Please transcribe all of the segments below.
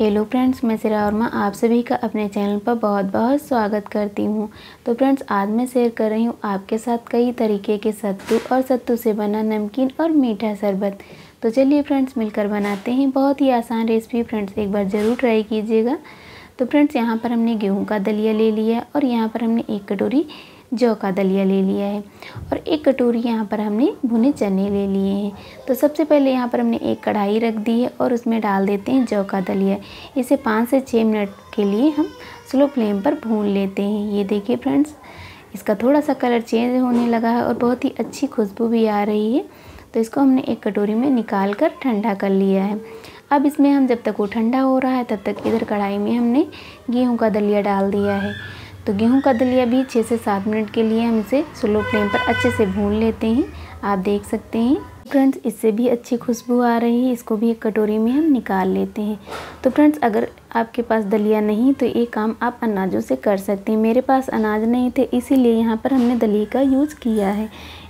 Hello friends, मैं सिरा वर्मा आप सभी का अपने चैनल पर बहुत बहुत स्वागत करती हूँ। तो फ्रेंड्स, आज मैं शेयर कर रही हूँ आपके साथ कई तरीके के सत्तू और सत्तू से बना नमकीन और मीठा शरबत। तो चलिए फ्रेंड्स, मिलकर बनाते हैं बहुत ही आसान रेसिपी। फ्रेंड्स, एक बार ज़रूर ट्राई कीजिएगा। तो फ्रेंड्स, यहाँ पर हमने गेहूँ का दलिया ले लिया और यहाँ पर हमने एक कटोरी जौ का दलिया ले लिया है। और एक कटोरी यहाँ पर हमने भुने चने ले लिए हैं। तो सबसे पहले यहाँ पर हमने एक कढ़ाई रख दी है और उसमें डाल देते हैं जौ का दलिया। इसे पाँच से छः मिनट के लिए हम स्लो फ्लेम पर भून लेते हैं। ये देखिए फ्रेंड्स, इसका थोड़ा सा कलर चेंज होने लगा है और बहुत ही अच्छी खुशबू भी आ रही है। तो इसको हमने एक कटोरी में निकाल कर ठंडा कर लिया है। अब इसमें हम जब तक वो ठंडा हो रहा है तब तक इधर कढ़ाई में हमने गेहूँ का दलिया डाल दिया है। तो गेहूँ का दलिया भी छः से सात मिनट के लिए हम इसे स्लो फ्लेम पर अच्छे से भून लेते हैं। आप देख सकते हैं। फ्रेंड्स, इससे भी अच्छी खुशबू आ रही है। इसको भी एक कटोरी में हम निकाल लेते हैं। तो फ्रेंड्स, अगर आपके पास दलिया नहीं तो ये काम आप अनाजों से कर सकते हैं। मेरे पास अनाज नहीं थे, इसीलिए यहाँ पर हमने दलिया का यूज़ किया है।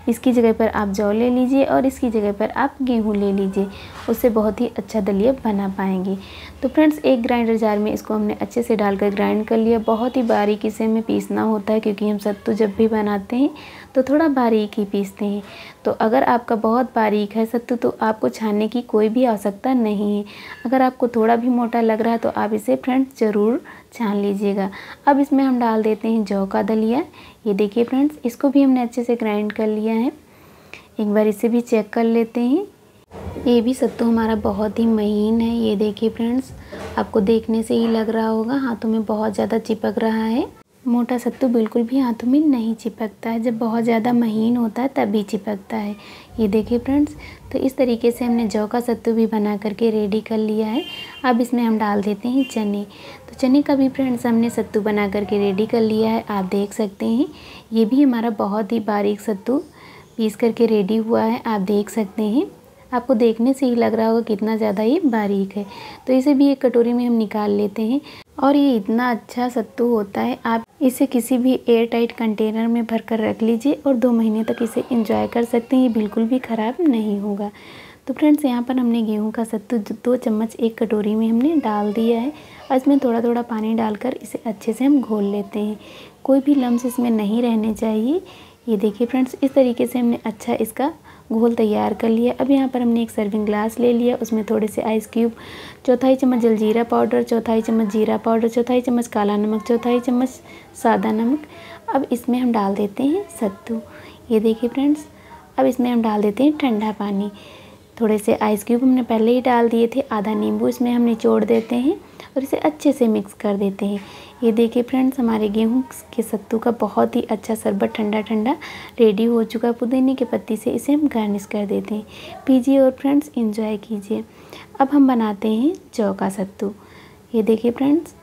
इसकी जगह पर आप जौ ले लीजिए और इसकी जगह पर आप गेहूँ ले लीजिए। उससे बहुत ही अच्छा दलिया बना पाएँगे। तो फ्रेंड्स, एक ग्राइंडर जार में इसको हमने अच्छे से डालकर ग्राइंड कर लिया। बहुत ही बारीकी से हमें पीसना होता है, क्योंकि हम सत्तू जब भी बनाते हैं तो थोड़ा बारीक ही पीसते हैं। तो अगर आपका बहुत बारीक है सत्तू तो आपको छानने की कोई भी आवश्यकता नहीं है। अगर आपको थोड़ा भी मोटा लग रहा है तो आप इसे फ्रेंड्स ज़रूर छान लीजिएगा। अब इसमें हम डाल देते हैं जौ का दलिया। ये देखिए फ्रेंड्स, इसको भी हमने अच्छे से ग्राइंड कर लिया है। एक बार इसे भी चेक कर लेते हैं। ये भी सत्तू हमारा बहुत ही महीन है। ये देखिए फ्रेंड्स, आपको देखने से ही लग रहा होगा, हाथों में बहुत ज़्यादा चिपक रहा है। मोटा सत्तू बिल्कुल भी हाथों में नहीं चिपकता है। जब बहुत ज़्यादा महीन होता है, तभी चिपकता है। ये देखिए फ्रेंड्स तो इस तरीके से हमने जौ का सत्तू भी बना करके रेडी कर लिया है। अब इसमें हम डाल देते हैं चने। तो चने का भी फ्रेंड्स, हमने सत्तू बना करके रेडी कर लिया है। आप देख सकते हैं, ये भी हमारा बहुत ही बारीक सत्तू पीस करके रेडी हुआ है। आप देख सकते हैं। आपको देखने से ही लग रहा होगा कितना ज़्यादा ये बारीक है। तो इसे भी एक कटोरी में हम निकाल लेते हैं। और ये इतना अच्छा सत्तू होता है, आप इसे किसी भी एयर टाइट कंटेनर में भर कर रख लीजिए और दो महीने तक इसे इंजॉय कर सकते हैं। ये बिल्कुल भी ख़राब नहीं होगा। तो फ्रेंड्स, यहाँ पर हमने गेहूँ का सत्तू दो चम्मच एक कटोरी में हमने डाल दिया है। इसमें थोड़ा थोड़ा पानी डालकर इसे अच्छे से हम घोल लेते हैं। कोई भी लम्स इसमें नहीं रहने चाहिए। ये देखिए फ्रेंड्स, इस तरीके से हमने अच्छा इसका घोल तैयार कर लिया। अब यहाँ पर हमने एक सर्विंग ग्लास ले लिया। उसमें थोड़े से आइस क्यूब चौथाई चम्मच जलजीरा पाउडर चौथाई चम्मच जीरा पाउडर चौथाई चम्मच काला नमक, चौथाई चम्मच सादा नमक। अब इसमें हम डाल देते हैं सत्तू। ये देखिए फ्रेंड्स, अब इसमें हम डाल देते हैं ठंडा पानी। थोड़े से आइस क्यूब हमने पहले ही डाल दिए थे, आधा नींबू इसमें हम निचोड़ देते हैं। और इसे अच्छे से मिक्स कर देते हैं। ये देखिए फ्रेंड्स हमारे गेहूँ के सत्तू का बहुत ही अच्छा शरबत ठंडा ठंडा रेडी हो चुका है। पुदीने के पत्ती से इसे हम गार्निश कर देते हैं। पीजिए और फ्रेंड्स इंजॉय कीजिए। अब हम बनाते हैं जौ का सत्तू। ये देखिए फ्रेंड्स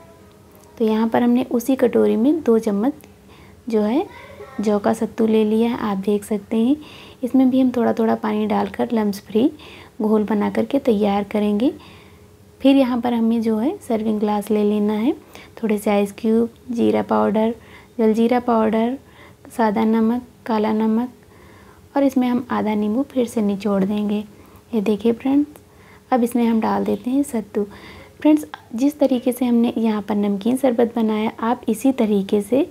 तो यहाँ पर हमने उसी कटोरी में दो चम्मच जो है जौ का सत्तू ले लिया है। आप देख सकते हैं, इसमें भी हम थोड़ा थोड़ा पानी डालकर लम्स फ्री घोल बना करके तैयार करेंगे। फिर यहाँ पर हमें जो है सर्विंग ग्लास ले लेना है। थोड़े से आइस क्यूब जीरा पाउडर जलजीरा पाउडर सादा नमक, काला नमक और इसमें हम आधा नींबू फिर से निचोड़ देंगे। ये देखिए फ्रेंड्स अब इसमें हम डाल देते हैं सत्तू। फ्रेंड्स जिस तरीके से हमने यहाँ पर नमकीन शरबत बनाया, आप इसी तरीके से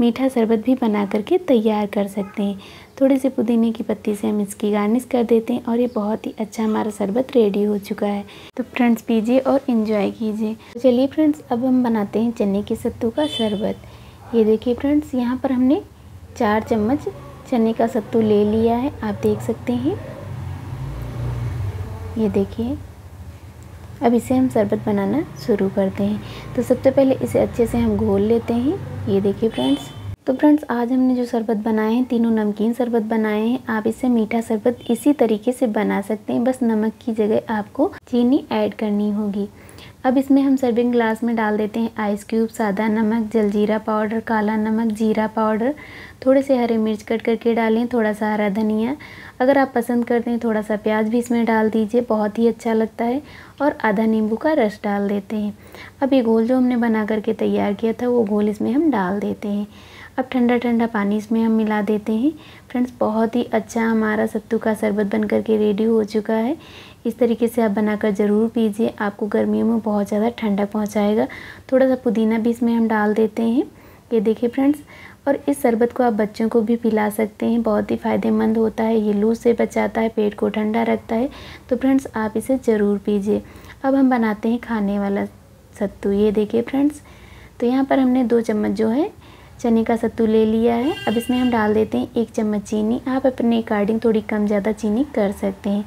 मीठा शरबत भी बना करके तैयार कर सकते हैं। थोड़े से पुदीने की पत्ती से हम इसकी गार्निश कर देते हैं और ये बहुत ही अच्छा हमारा शरबत रेडी हो चुका है। तो फ्रेंड्स, पीजिए और इन्जॉय कीजिए। तो चलिए फ्रेंड्स, अब हम बनाते हैं चने के सत्तू का शरबत। ये देखिए फ्रेंड्स, यहाँ पर हमने चार चम्मच चने का सत्तू ले लिया है, आप देख सकते हैं। ये देखिए। अब इसे हम शरबत बनाना शुरू करते हैं। तो सबसे पहले इसे अच्छे से हम घोल लेते हैं। ये देखिए फ्रेंड्स। तो फ्रेंड्स, आज हमने जो शरबत बनाए हैं, तीनों नमकीन शरबत बनाए हैं। आप इसे मीठा शरबत इसी तरीके से बना सकते हैं। बस नमक की जगह आपको चीनी ऐड करनी होगी। अब इसमें हम सर्विंग ग्लास में डाल देते हैं आइस क्यूब सादा नमक, जलजीरा पाउडर काला नमक, जीरा पाउडर थोड़े से हरे मिर्च कट करके डालें थोड़ा सा हरा धनिया। अगर आप पसंद करते हैं थोड़ा सा प्याज भी इसमें डाल दीजिए, बहुत ही अच्छा लगता है। और आधा नींबू का रस डाल देते हैं। अब ये घोल जो हमने बना करके तैयार किया था, वो घोल इसमें हम डाल देते हैं। अब ठंडा ठंडा पानी इसमें हम मिला देते हैं। फ्रेंड्स, बहुत ही अच्छा हमारा सत्तू का शरबत बन करके रेडी हो चुका है। इस तरीके से आप बनाकर ज़रूर पीजिए, आपको गर्मियों में बहुत ज़्यादा ठंडा पहुँचाएगा। थोड़ा सा पुदीना भी इसमें हम डाल देते हैं। ये देखिए फ्रेंड्स, और इस शरबत को आप बच्चों को भी पिला सकते हैं। बहुत ही फ़ायदेमंद होता है, ये लू से बचाता है, पेट को ठंडा रखता है। तो फ्रेंड्स, आप इसे ज़रूर पीजिए। अब हम बनाते हैं खाने वाला सत्तू। ये देखिए फ्रेंड्स तो यहाँ पर हमने दो चम्मच जो है चने का सत्तू ले लिया है। अब इसमें हम डाल देते हैं एक चम्मच चीनी। आप अपने अकॉर्डिंग थोड़ी कम ज़्यादा चीनी कर सकते हैं।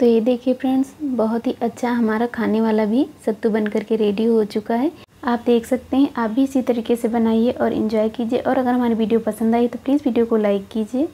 तो ये देखिए फ्रेंड्स बहुत ही अच्छा हमारा खाने वाला भी सत्तू बन करके रेडी हो चुका है। आप देख सकते हैं, आप भी इसी तरीके से बनाइए और इन्जॉय कीजिए। और अगर हमारी वीडियो पसंद आई तो प्लीज़ वीडियो को लाइक कीजिए।